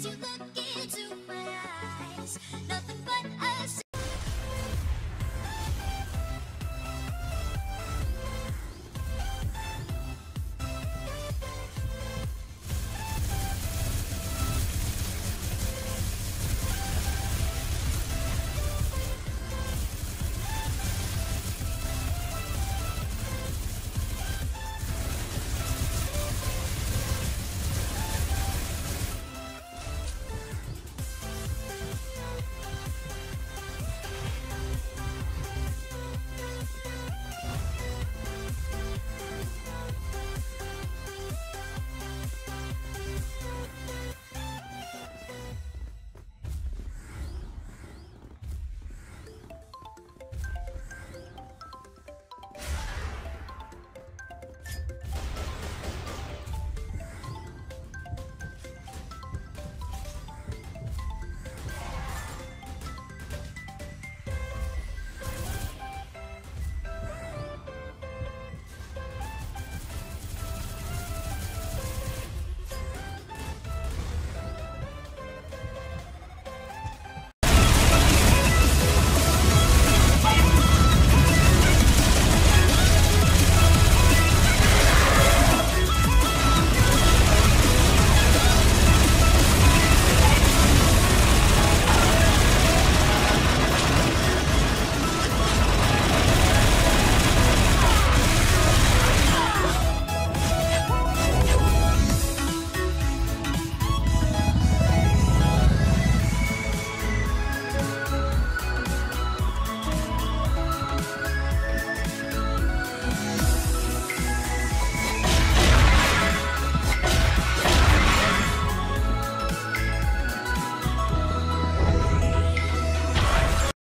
as you look